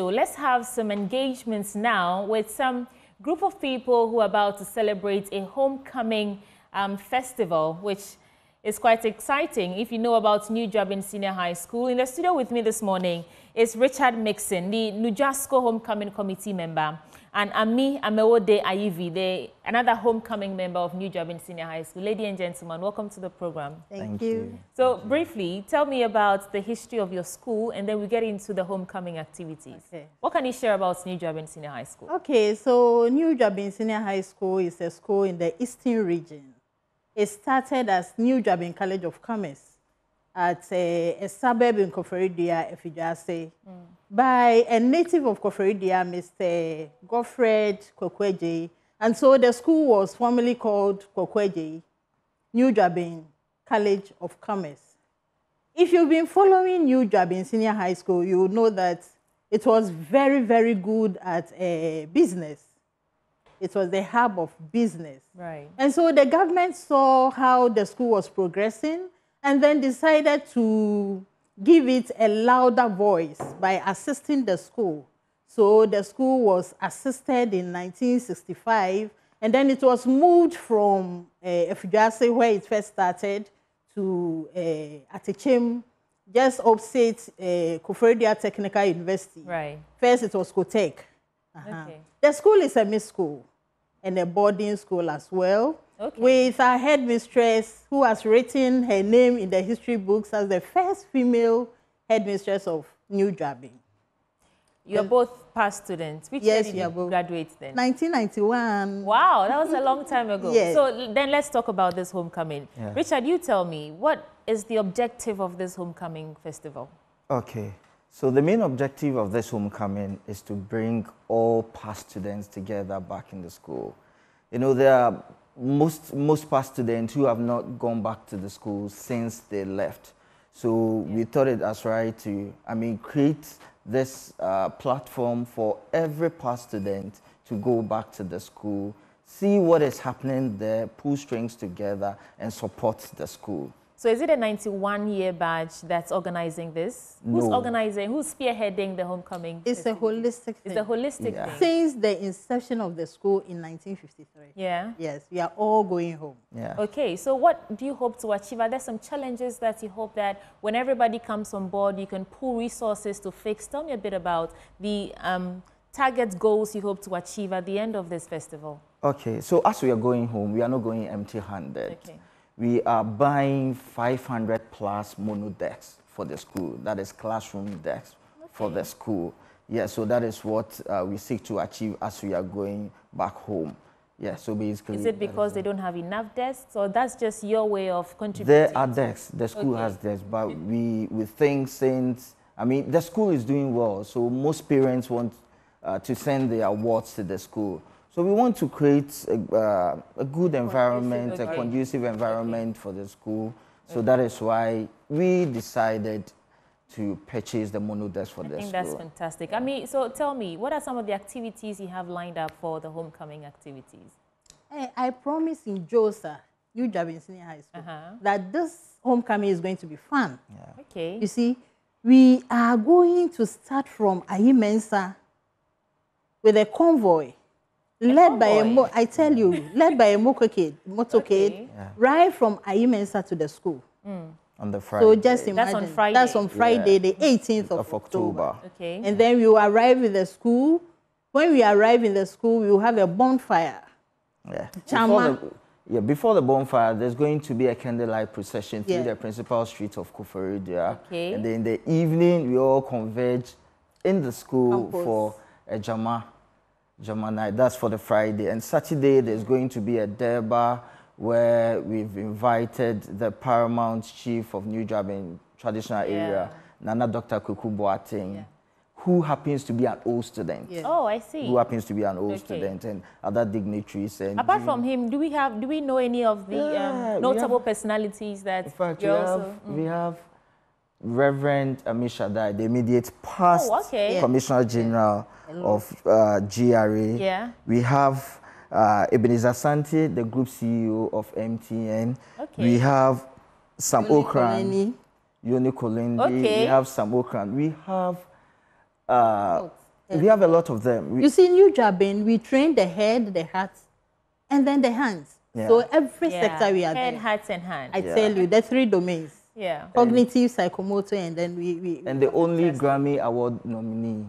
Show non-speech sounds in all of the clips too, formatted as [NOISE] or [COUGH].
Let's have some engagements now with some group of people who are about to celebrate a homecoming um, festival, which is quite exciting. If you know about New Juaben Senior High School, in the studio with me this morning is Richard Mixon, the NJUASCO Homecoming Committee member and Ami Amewode Ayivi, the, another homecoming member of New Juaben Senior High School. Ladies and gentlemen, welcome to the program. Thank, Thank you. you. So briefly, tell me about the history of your school and then we get into the homecoming activities. Okay. What can you share about New Juaben Senior High School? Okay, so New Juaben Senior High School is a school in the Eastern region. It started as New Juaben College of Commerce at a, a suburb in Koforidua, Effiduase, mm. by a native of Koforidua, Mr. Godfred Kwekweje. And so the school was formerly called Kwekweje, New Juaben College of Commerce. If you've been following New Juaben Senior High School, you know that it was very, very good at uh, business. It was the hub of business. Right. And so the government saw how the school was progressing and then decided to give it a louder voice by assisting the school. So the school was assisted in 1965, and then it was moved from uh, where it first started, to uh, Atechem, just opposite uh, Koforidua Technical University. Right. First, it was Kotech. Uh -huh. okay. The school is a mixed school and a boarding school as well okay. with our headmistress who has written her name in the history books as the first female headmistress of New Juaben. You're uh, both past students. Which yes, year did you graduate then? 1991. Wow, that was a long time ago. [LAUGHS] yes. So then let's talk about this homecoming. Yeah. Richard, you tell me, what is the objective of this homecoming festival? Okay. So the main objective of this homecoming is to bring all past students together back in the school. You know, there are most, most past students who have not gone back to the school since they left. So yeah. we thought it as right to, I mean, create this uh, platform for every past student to go back to the school, see what is happening there, pull strings together, and support the school. So is it a 91-year badge that's organizing this? No. Who's organizing? Who's spearheading the homecoming? It's a holistic thing. It's a holistic yeah. thing. Since the inception of the school in 1953. Yeah. Yes, we are all going home. Yeah. Okay, so what do you hope to achieve? Are there some challenges that you hope that when everybody comes on board, you can pull resources to fix? Tell me a bit about the um, target goals you hope to achieve at the end of this festival. Okay, so as we are going home, we are not going empty-handed. Okay we are buying 500 plus mono desks for the school. That is classroom desks okay. for the school. Yeah, so that is what uh, we seek to achieve as we are going back home. Yeah, so basically. Is it because they don't have enough desks, or that's just your way of contributing? There are desks. The school okay. has desks, but we we think since I mean the school is doing well, so most parents want uh, to send their awards to the school. So we want to create a, uh, a good environment, okay. a conducive environment okay. for the school. So okay. that is why we decided to purchase the mono desk for I the think school. that's fantastic. I mean, so tell me, what are some of the activities you have lined up for the homecoming activities? Hey, I promise in Josa, New Juaben Senior High School, uh -huh. that this homecoming is going to be fun. Yeah. Okay. You see, we are going to start from Ayimensa with a convoy led by a mo I tell you, [LAUGHS] led by a motorcade, motorcade, okay. yeah. right from Ayimensa to the school. Mm. On the Friday. So just imagine. That's on Friday. That's on Friday, yeah. the 18th of, of October. October. Okay. And then we will arrive in the school. When we arrive in the school, we will have a bonfire. Yeah. Chama. Before the, yeah, before the bonfire, there's going to be a candlelight procession through yeah. the principal street of Koforidua. Okay. And then in the evening, we all converge in the school Campus. for a Jama Jamana. That's for the Friday. And Saturday, there's going to be a Durbar where we've invited the paramount chief of New Juaben traditional yeah. area, Nana Dr. Kwaku Boateng, yeah. who happens to be an old student. Yeah. Oh, I see. Who happens to be an old okay. student and other dignitaries. And Apart from him, do we have, do we know any of the um, notable have, personalities that in fact, we have, also, mm. we have Reverend Amisha Ammishaddai, the immediate past oh, okay. Commissioner General of uh, GRA. Yeah. We have uh, Ebenezer Santi, the group CEO of MTN. Okay. We have Sam Okran. Yoni Kolindi. Okay. We have Sam Okran. We have uh, We have a lot of them. We, You see, New Juaben, we train the head, the heart, and then the hands. Yeah. So every Yeah. sector we are Head, there. hearts, and hands. I Yeah. tell you, the three domains: yeah. cognitive, psychomotor, and then we. we and the only Grammy Award nominee,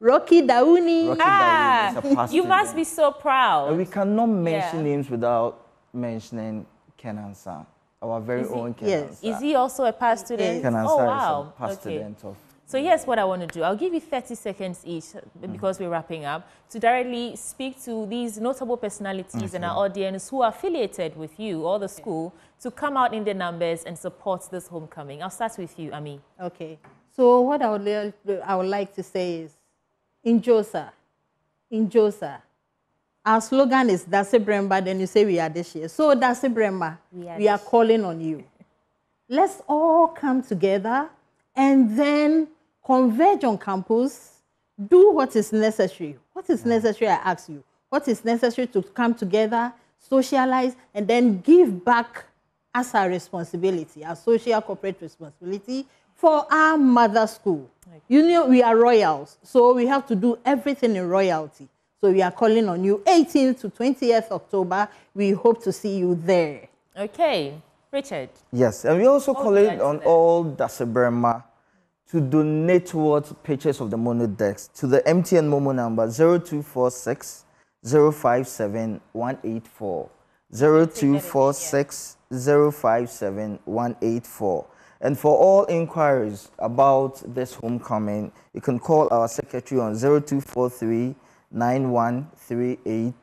Rocky Dawuni. Rocky Ah, Dawood, is a past you must be so proud. And we cannot mention Yeah. names without mentioning Kenan San, our very Is he- own Kenan Yes. San. Is he also a past student? Kenan oh San wow. is a past okay. student of. So here's what I want to do. I'll give you 30 seconds each uh, because we're wrapping up to directly speak to these notable personalities in our audience who are affiliated with you or the school to come out in their numbers and support this homecoming. I'll start with you, Ami. Okay. So what I would, I would like to say is, Injosa, Injosa. Our slogan is Dase Bremba, then you say we are this year. So Dase Bremba, We are we are calling on you. Let's all come together and then converge on campus, do what is necessary. What is necessary, I ask you? What is necessary to come together, socialize, and then give back as our responsibility, our social corporate responsibility for our mother school. You know, we are royals, so we have to do everything in royalty. So we are calling on you 18th to 20th October. We hope to see you there. Okay, Richard. Yes, and we also All call it on there. all Dasebrema to donate towards purchase of the mono decks to the MTN Momo number 0246 057 184. 0246 057 184. And for all inquiries about this homecoming, you can call our secretary on 0243 9138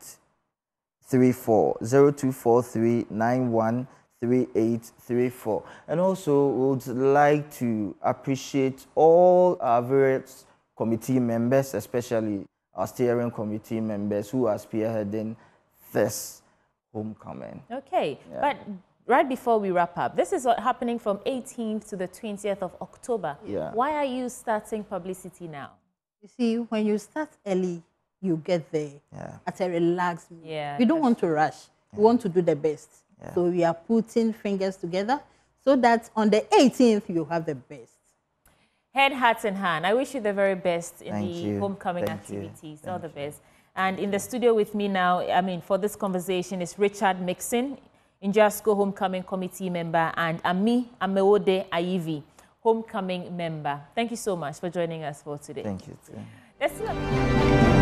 34 0243 913834. And also, would like to appreciate all our various committee members, especially our steering committee members who are spearheading this homecoming. Okay, but right before we wrap up, this is what happening from 18th to the 20th of October. Yeah. Why are you starting publicity now? You see, when you start early, you get there Yeah. at a relaxed mood. Yeah, We don't want to rush. You want to do the best. Yeah. So we are putting fingers together so that on the 18th, you have the best. Head, hearts, and hand. I wish you the very best in Thank the you. homecoming Thank activities. All the best. And in the studio with me now, I mean, for this conversation is Richard Mixon, NJUASCO Homecoming Committee member, and Ami Amewode Ayivi, Homecoming member. Thank you so much for joining us for today. Thank you. Let's look.